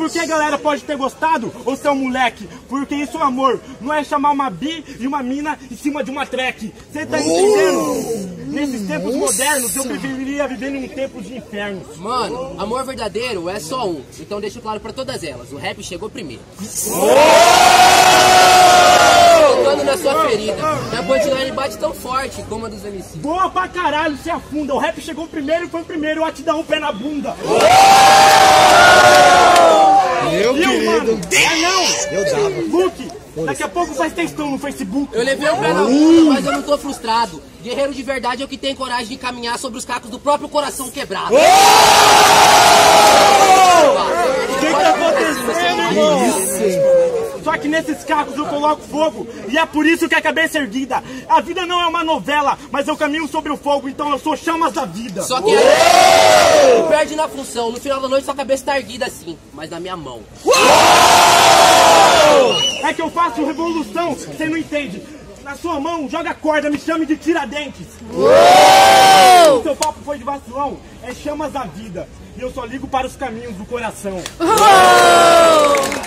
Porque a galera pode ter gostado, ou seu moleque. Porque isso é amor. Não é chamar uma bi e uma mina em cima de uma track. Você tá entendendo? Nesses tempos modernos, eu preferiria viver em um tempo de infernos. Mano, amor verdadeiro é só um. Então deixo claro pra todas elas. O rap chegou primeiro. Tocando na sua ferida. Na punchline bate tão forte como a dos MC. Boa pra caralho, se afunda. O rap chegou primeiro e foi o primeiro a te dar um pé na bunda. Querido. Mano? É não! Eu dava. Luke, daqui a pouco faz textão no Facebook. Eu levei o pé na bunda, mas eu não tô frustrado. Guerreiro de verdade é o que tem coragem de caminhar sobre os cacos do próprio coração quebrado. O que que tá acontecendo, irmão? Só que nesses cacos eu coloco fogo E é por isso que a cabeça é erguida A vida não é uma novela Mas eu caminho sobre o fogo Então eu sou chamas da vida Só que aí, perde na função. No final da noite sua cabeça tá erguida assim, mas na minha mão. É que eu faço revolução Você não entende na sua mão, joga corda, me chame de Tiradentes. O seu papo foi de vacilão, é chamas da vida. E eu só ligo para os caminhos do coração. Bato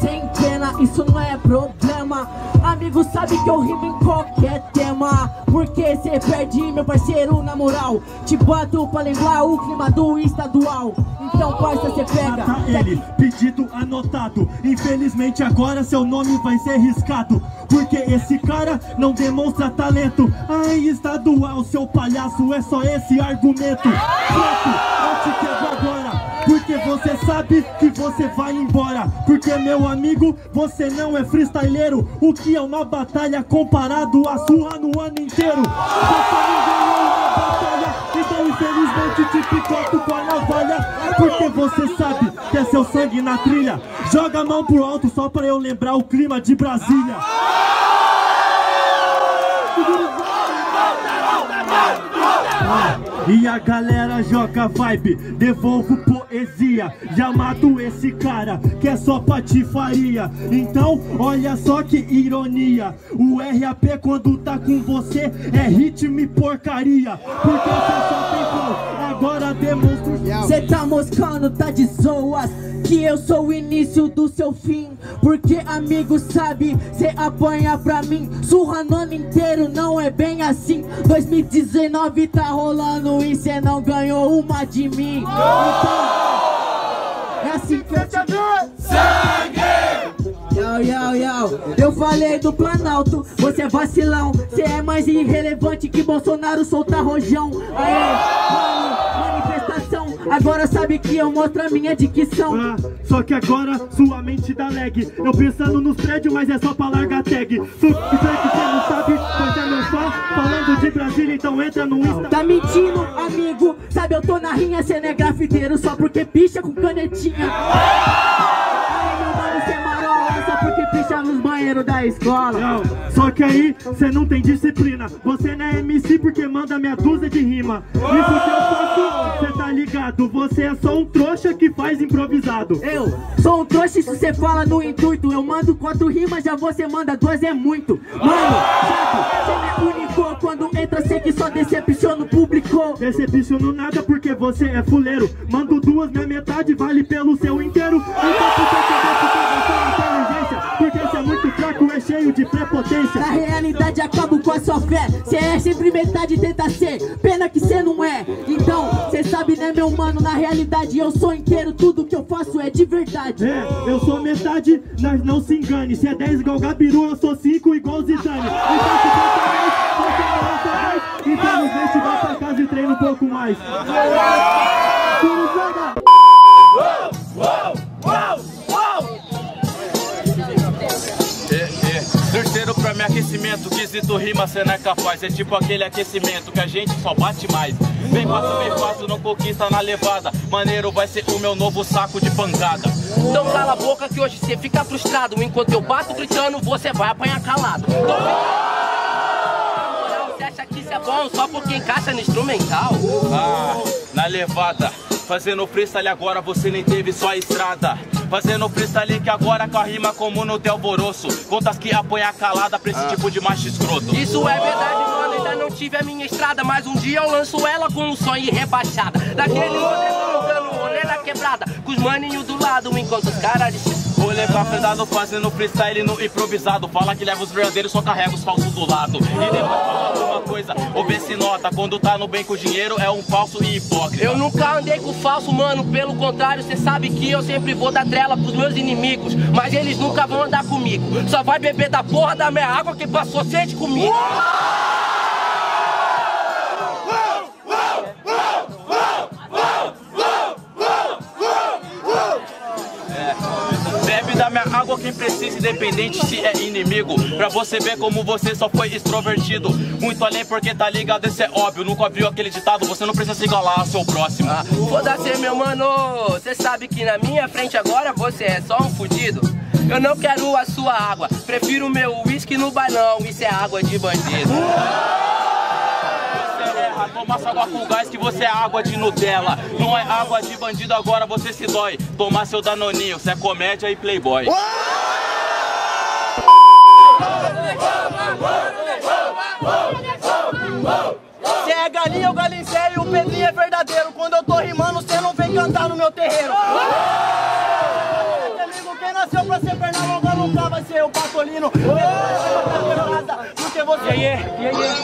sem pena, isso não é problema Amigo sabe que eu rimo em qualquer tema Porque cê perde, meu parceiro, na moral Te bato pra lembrar o clima do estadual Então parça, cê pega Tá ele, pedido anotado. Infelizmente agora seu nome vai ser riscado. Porque esse cara não demonstra talento. Ai, estadual, seu palhaço, é só esse argumento. Pronto, eu te quebro agora. Porque você sabe que você vai embora. Porque meu amigo, você não é freestyleiro. O que é uma batalha comparado a sua no ano inteiro? Você não ganhou uma batalha, então infelizmente te picoto com a navalha. Porque você sabe que é seu sangue na trilha. Joga a mão pro alto só pra eu lembrar o clima de Brasília. E a galera joga vibe, devolvo poesia. Já mato esse cara, que é só patifaria. Então, olha só que ironia. O RAP quando tá com você é ritmo e porcaria. Porque só agora demonstro Cê tá moscando, tá de zoas Que eu sou o início do seu fim. Porque amigo sabe, cê apanha pra mim. Surra no ano inteiro, não é bem assim. 2019 tá rolando e cê não ganhou uma de mim. Então, é assim que eu te Yo, yo, yo, eu falei do Planalto, você é vacilão, cê é mais irrelevante que Bolsonaro soltar rojão. Aê, mano, agora sabe que eu mostro a minha dicção. Ah, só que agora sua mente dá lag. Eu pensando nos prédios, mas é só pra largar tag. Sou que que você não sabe, pois é meu só. Falando de Brasília, então entra no Insta. Tá mentindo, amigo, sabe eu tô na rinha, cê não é grafiteiro só porque picha com canetinha. Só porque picha nos banheiros da escola. Não, só que aí cê não tem disciplina. Você não é MC porque manda meia dúzia de rima. Isso que eu cê tá ligado? Você é só um trouxa que faz improvisado. Eu sou um trouxa se você fala no intuito Eu mando quatro rimas, já você manda duas, é muito. Mano, chato, cê me unicou. Quando entra, sei que só decepciona o público. Decepciono nada porque você é fuleiro. Mando duas, minha metade vale pelo seu inteiro. Então por que você fraco, é cheio de prepotência. Na realidade acabo com a sua fé. Cê é sempre metade, tenta ser. Pena que cê não é. Então, cê sabe né meu mano? Na realidade eu sou inteiro. Tudo que eu faço é de verdade. É, eu sou metade, mas não se engane. Se é 10 igual Gabiru, eu sou 5 igual Zidane. Então se você mais, você não 10 Infelizmente vai pra casa e treina um pouco mais! É, aquecimento, quesito rima, cê não é capaz. É tipo aquele aquecimento que a gente só bate mais. Vem fácil, vem fácil, não conquista na levada. Maneiro vai ser o meu novo saco de pancada. Então cala a boca que hoje você fica frustrado. Enquanto eu bato gritando, você vai apanhar calado. Então, Você acha que isso é bom só porque encaixa no instrumental? Ah, na levada. Fazendo freestyle agora você nem teve só a estrada. Fazendo freestyle que agora com a rima comum não tem alvoroço. Contas que apanha calada pra esse tipo de macho escroto. Isso é verdade, mano. Ainda não tive a minha estrada, mas um dia eu lanço ela com um sonho rebaixada. Daquele modelo dando rolê na quebrada. quebrada, com os maninhos do lado, enquanto os caras Vou levar fredado fazendo freestyle no improvisado. Fala que leva os verdadeiros, só carrega os falsos do lado. E depois fala alguma coisa, ou vê se nota. Quando tá no bem com o dinheiro, é um falso e hipócrita. Eu nunca andei com falso, mano. Pelo contrário, cê sabe que eu sempre vou dar trela pros meus inimigos. Mas eles nunca vão andar comigo. Só vai beber da porra da minha água que passou sede comigo. Quem precisa, independente se é inimigo. Pra você ver como você só foi extrovertido. Muito além porque tá ligado, esse é óbvio. Nunca viu aquele ditado, você não precisa se igualar ao seu próximo. Ah, Foda-se, meu mano. Cê sabe que na minha frente agora você é só um fudido. Eu não quero a sua água, prefiro meu uísque no bailão. Isso é água de bandido. Você toma água com gás que você é água de Nutella. Não é água de bandido, agora você se dói. Tomar seu danoninho, você é comédia e playboy. Cê é galinha, eu galinceio, o Pedrinho é verdadeiro. Quando eu tô rimando, cê não vem cantar no meu terreiro. Amigo, quem nasceu pra ser perna longa nunca vai ser o Patolino. Porque você.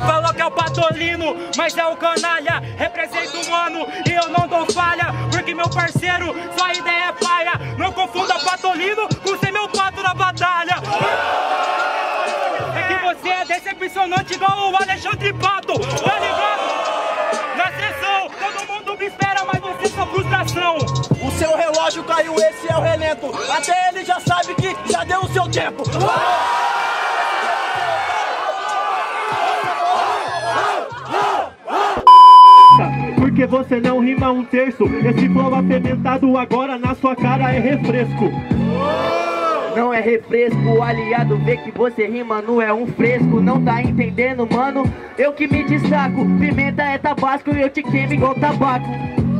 Falou que é o Patolino, mas é o canalha. Representa o mano e eu não dou falha. Porque meu parceiro, sua ideia é paia. Não confunda Patolino com ser meu pato na batalha. É que você é decepcionante igual o Alexandre Pato, tá ligado? Na sessão, todo mundo me espera, mas você só frustração. O seu relógio caiu, esse é o relento. Até ele já sabe que já deu o seu tempo. Porque você não rima um terço. Esse flow apimentado agora na sua cara é refresco. Não é refresco, aliado vê que você rima, não é um fresco. Não tá entendendo, mano? Eu que me destaco. Pimenta é tabasco e eu te queimo igual tabaco.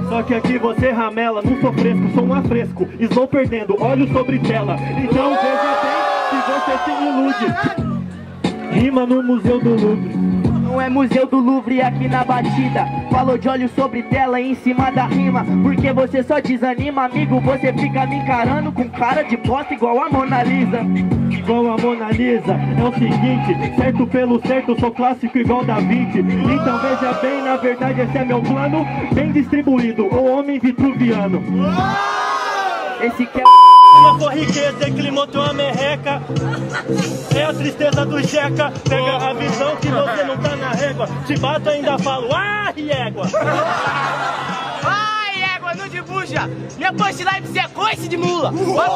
Só que aqui você ramela, não sou fresco, sou um afresco. Estou perdendo, olho sobre tela. Então veja bem se você se ilude. Rima no Museu do Louvre Não é museu do Louvre aqui na batida. Falou de olho sobre tela em cima da rima. Porque você só desanima, amigo Você fica me encarando com cara de bosta igual a Mona Lisa. Igual a Mona Lisa, é o seguinte Certo pelo certo, sou clássico igual Da Vinci. Então veja bem, na verdade esse é meu plano Bem distribuído, o homem vitruviano. Esse que é Uma sua riqueza, inclinou tua merreca É a tristeza do Jeca Pega a visão que você não tá na régua Te bato ainda falo, ah, égua Ai, égua, não de bucha. Minha punchline você é coice de mula. Vai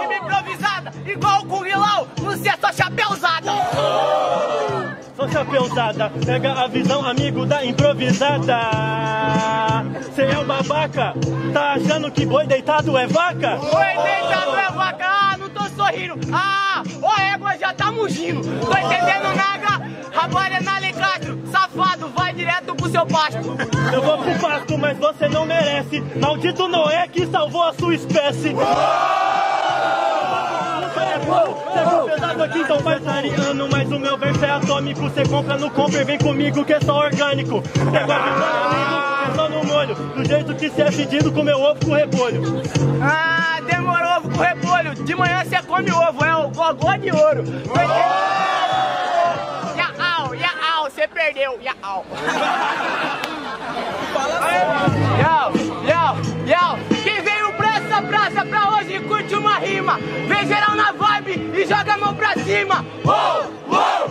Rima improvisada, igual o Kung Lao. Você é só chapeuzada. Sou chapeuzada, pega a visão, amigo da improvisada Cê é o babaca, tá achando que boi deitado é vaca? Oi, deitado é vaca. Ah, não tô sorrindo. Ah, ó, égua já tá mugindo. Tô entendendo nada. Rabalha na Alecastro. Safado, vai direto pro seu pasto. Eu vou pro pasto, mas você não merece Maldito Noé que salvou a sua espécie Chegou pesado aqui, então vai ariano Mas o meu verso é atômico Cê compra no Comper, vem comigo que é só orgânico visão, é só no molho Do jeito que cê é pedido com meu ovo com repolho Ah, demorou ovo com repolho. De manhã você come ovo, é o gogó de ouro. Entendendo? Yaau, yaau, você perdeu. Yaau. Yau, yau, yau. Quem veio pra essa praça pra hoje curte uma rima. Vem geral na vibe e joga a mão pra cima. Uou, uou, uou,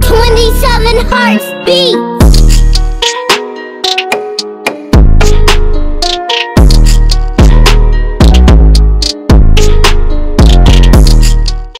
27 hearts beat!